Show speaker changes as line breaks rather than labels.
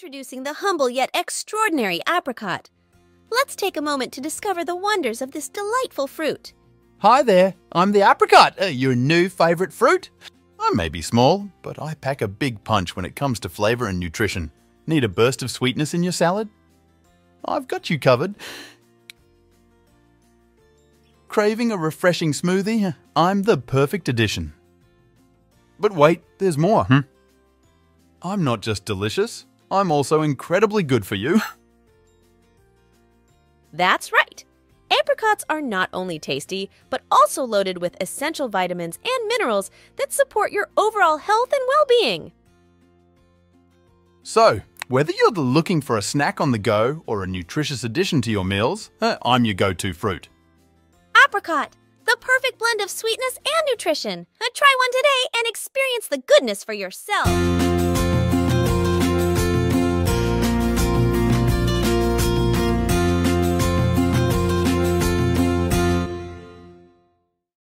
Introducing the humble yet extraordinary apricot. Let's take a moment to discover the wonders of this delightful fruit.
Hi there, I'm the apricot, uh, your new favourite fruit. I may be small, but I pack a big punch when it comes to flavour and nutrition. Need a burst of sweetness in your salad? I've got you covered. Craving a refreshing smoothie? I'm the perfect addition. But wait, there's more. Hmm? I'm not just delicious, I'm also incredibly good for you.
That's right. Apricots are not only tasty, but also loaded with essential vitamins and minerals that support your overall health and well being.
So, whether you're looking for a snack on the go or a nutritious addition to your meals, uh, I'm your go to fruit.
Apricot, the perfect blend of sweetness and nutrition. Uh, try one today and experience the goodness for yourself.